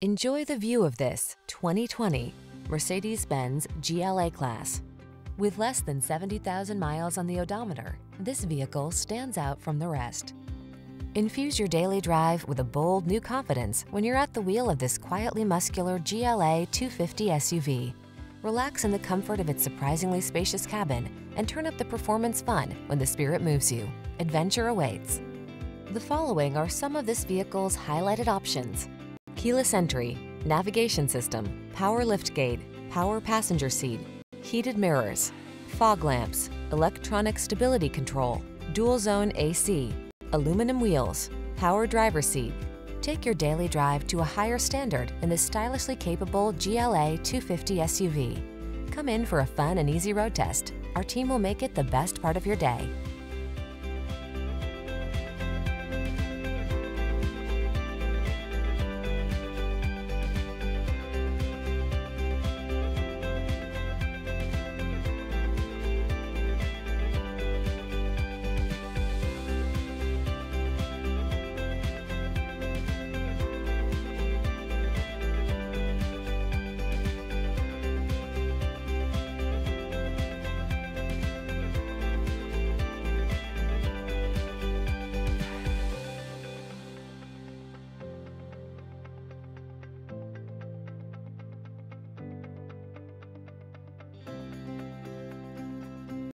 Enjoy the view of this 2020 Mercedes-Benz GLA Class. With less than 70,000 miles on the odometer, this vehicle stands out from the rest. Infuse your daily drive with a bold new confidence when you're at the wheel of this quietly muscular GLA 250 SUV. Relax in the comfort of its surprisingly spacious cabin and turn up the performance fun when the spirit moves you. Adventure awaits. The following are some of this vehicle's highlighted options keyless entry, navigation system, power liftgate, power passenger seat, heated mirrors, fog lamps, electronic stability control, dual zone AC, aluminum wheels, power driver seat. Take your daily drive to a higher standard in the stylishly capable GLA 250 SUV. Come in for a fun and easy road test. Our team will make it the best part of your day.